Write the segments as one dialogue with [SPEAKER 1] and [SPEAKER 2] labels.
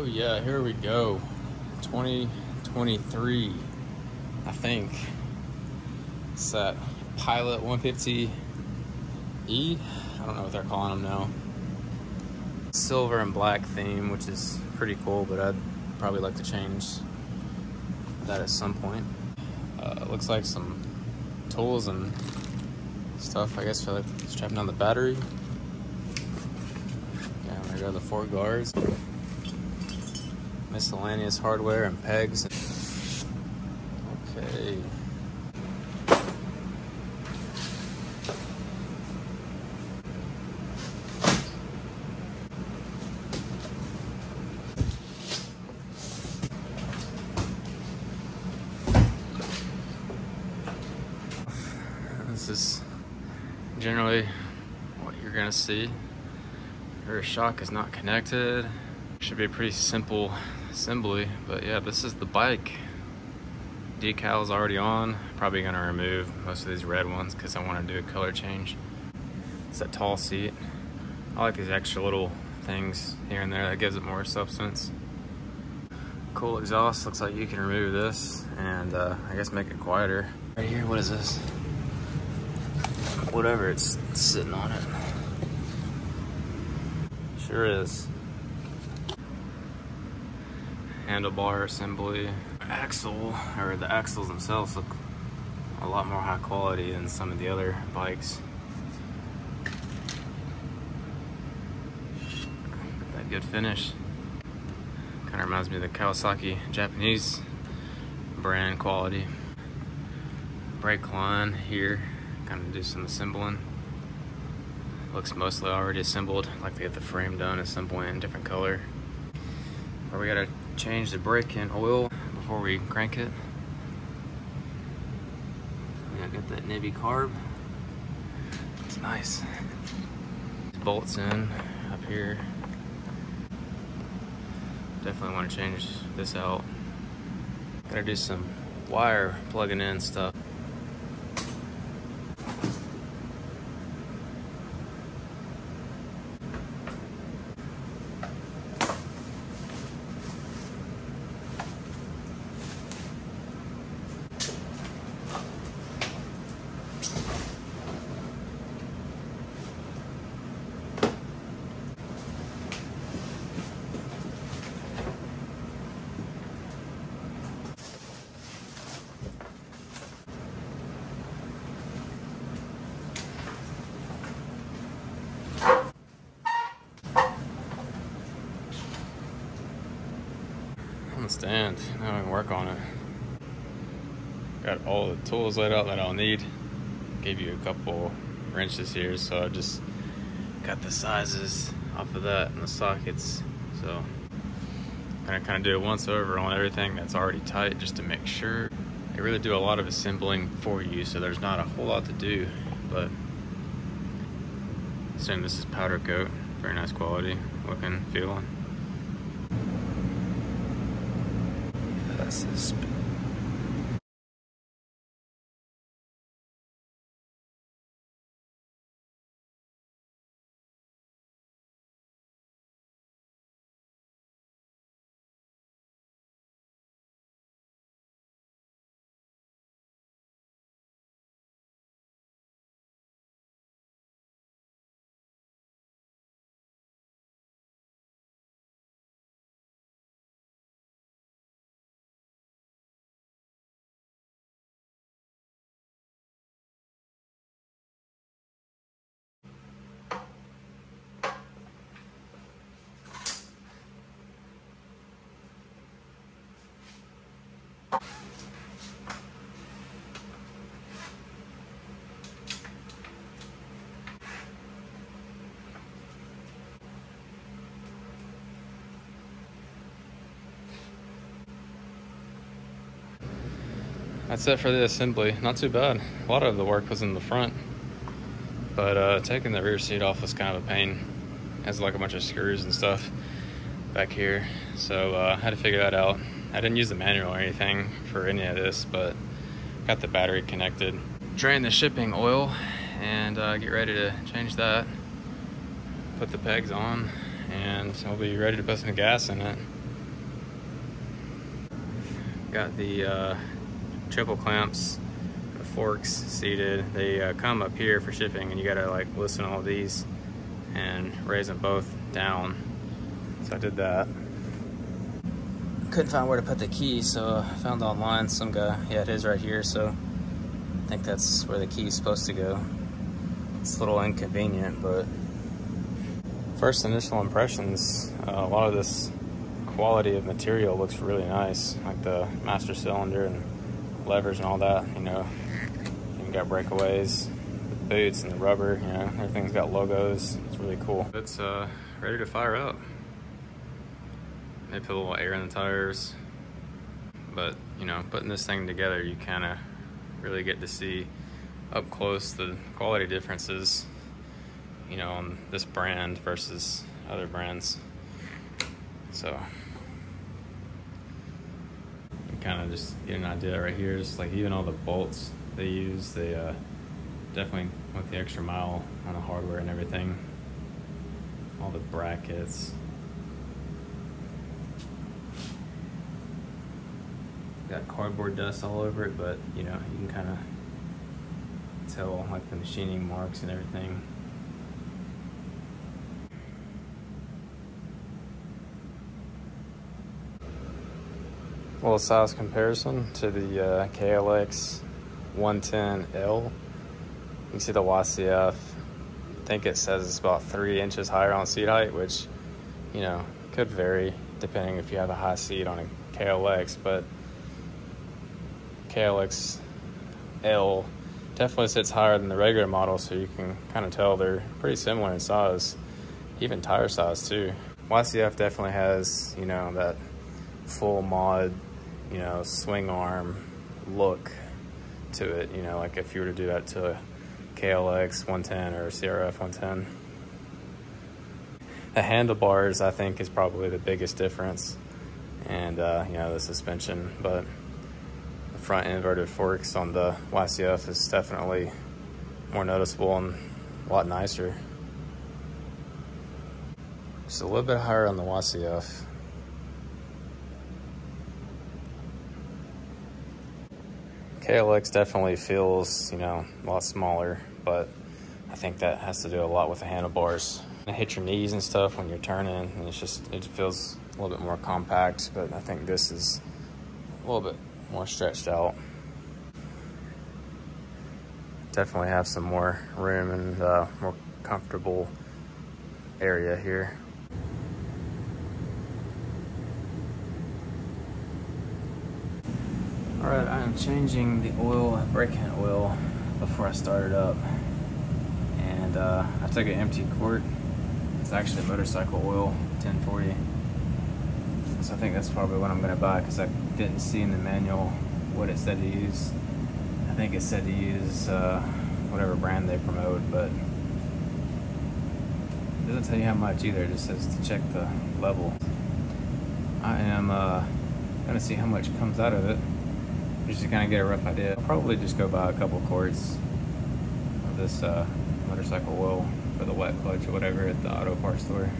[SPEAKER 1] Oh yeah, here we go. 2023, I think. It's that Pilot 150E. I don't know what they're calling them now. Silver and black theme, which is pretty cool, but I'd probably like to change that at some point. Uh, looks like some tools and stuff, I guess, for like strapping on the battery. Yeah, there go the four guards miscellaneous hardware and pegs. Okay. This is generally what you're gonna see. Your shock is not connected. Should be a pretty simple assembly, but yeah, this is the bike. Decals already on. Probably gonna remove most of these red ones because I want to do a color change. It's that tall seat. I like these extra little things here and there that gives it more substance. Cool exhaust. Looks like you can remove this and uh, I guess make it quieter. Right here, what is this? Whatever it's sitting on it. Sure is handlebar assembly. Axle, or the axles themselves look a lot more high quality than some of the other bikes. That good finish. Kind of reminds me of the Kawasaki Japanese brand quality. Brake line here, kind of do some assembling. Looks mostly already assembled, like they get the frame done at some point in different color. Or we gotta change the brake and oil before we crank it. Yeah, got that navy carb. It's nice. Bolts in up here. Definitely want to change this out. Gotta do some wire plugging in stuff. on the stand. Now I can work on it. Got all the tools laid out that I'll need. Gave you a couple wrenches here, so I just got the sizes off of that and the sockets. So I'm gonna kind of do a once over on everything that's already tight just to make sure. They really do a lot of assembling for you, so there's not a whole lot to do, but assume this is powder coat. Very nice quality looking, feeling. This That's it for the assembly. Not too bad. A lot of the work was in the front, but uh, taking the rear seat off was kind of a pain. It has like a bunch of screws and stuff back here, so uh, I had to figure that out. I didn't use the manual or anything for any of this, but got the battery connected. Drain the shipping oil and uh, get ready to change that. Put the pegs on and I'll be ready to put some gas in it. Got the uh, triple clamps, the forks seated. They uh, come up here for shipping and you gotta like loosen all these and raise them both down. So I did that. Couldn't find where to put the key, so I found online some guy, he had his right here, so I think that's where the key is supposed to go. It's a little inconvenient, but first initial impressions, uh, a lot of this quality of material looks really nice, like the master cylinder and levers and all that, you know. You got breakaways, the boots and the rubber, you know, everything's got logos. It's really cool. It's uh, ready to fire up. They put a little air in the tires, but you know, putting this thing together, you kind of really get to see up close the quality differences, you know, on this brand versus other brands. So kind of just get an idea right here. Just like even all the bolts they use, they uh, definitely went the extra mile on the hardware and everything. All the brackets. Got cardboard dust all over it, but you know, you can kind of tell like the machining marks and everything. Little size comparison to the uh, KLX 110L. You can see the YCF. I think it says it's about three inches higher on seat height, which, you know, could vary depending if you have a high seat on a KLX, but KLX L definitely sits higher than the regular model, so you can kind of tell they're pretty similar in size, even tire size too. YCF definitely has, you know, that full mod you know, swing arm look to it, you know, like if you were to do that to a KLX 110 or CRF 110. The handlebars, I think, is probably the biggest difference. And, uh, you know, the suspension, but the front inverted forks on the YCF is definitely more noticeable and a lot nicer. Just a little bit higher on the YCF. KLX definitely feels, you know, a lot smaller, but I think that has to do a lot with the handlebars. It hit your knees and stuff when you're turning, and it's just, it feels a little bit more compact, but I think this is a little bit more stretched out. Definitely have some more room and uh, more comfortable area here. Alright, I am changing the oil, brake hand oil, before I start it up. And uh, I took an empty quart. It's actually motorcycle oil, 1040. So I think that's probably what I'm going to buy because I didn't see in the manual what it said to use. I think it said to use uh, whatever brand they promote, but it doesn't tell you how much either. It just says to check the level. I am uh, going to see how much comes out of it just to kind of get a rough idea. I'll probably just go buy a couple quarts of this uh, motorcycle oil for the wet clutch or whatever at the auto parts store.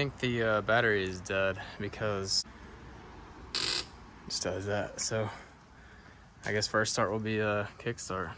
[SPEAKER 1] Think the uh, battery is dead because it just does that. So I guess first start will be a kickstart.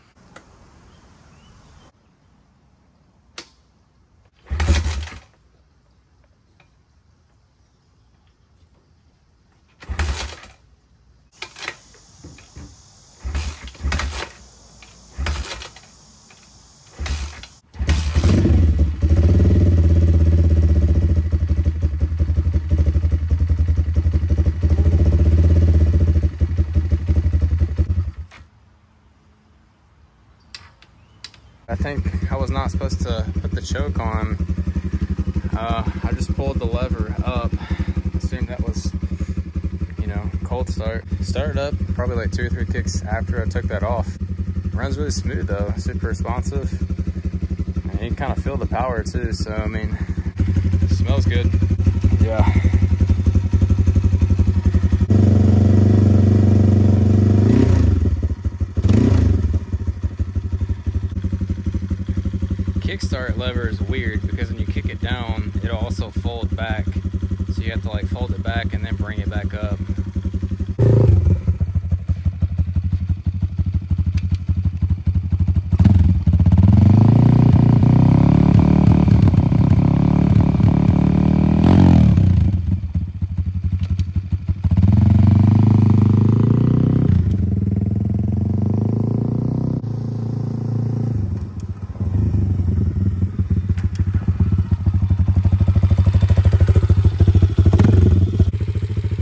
[SPEAKER 1] I think I was not supposed to put the choke on. Uh, I just pulled the lever up. Assumed that was, you know, cold start. Started up probably like two or three kicks after I took that off. Runs really smooth though, super responsive. And you kind of feel the power too, so I mean, smells good. Yeah. Kickstart lever is weird because when you kick it down, it'll also fold back. So you have to like fold it back and then bring it back up.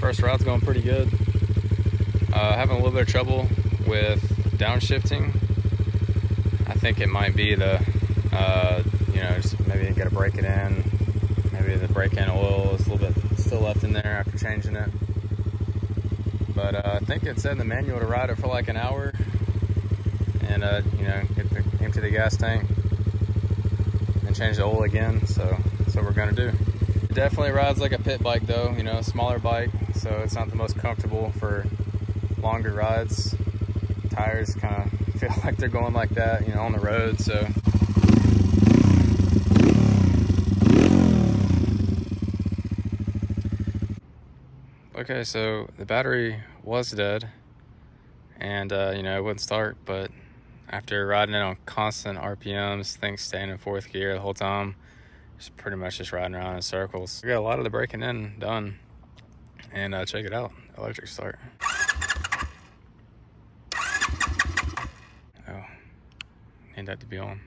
[SPEAKER 1] First ride's going pretty good. Trouble with downshifting. I think it might be the, uh, you know, just maybe got to break it in. Maybe the break-in oil is a little bit still left in there after changing it. But uh, I think it said in the manual to ride it for like an hour and, uh, you know, the, empty the gas tank and change the oil again. So that's what we're gonna do. It definitely rides like a pit bike though, you know, smaller bike, so it's not the most comfortable for longer rides. Tires kind of feel like they're going like that, you know, on the road, so. Okay, so the battery was dead and, uh, you know, it wouldn't start, but after riding it on constant RPMs, things staying in fourth gear the whole time, just pretty much just riding around in circles. We got a lot of the breaking in done. And uh, check it out, electric start. Oh, need that to be on.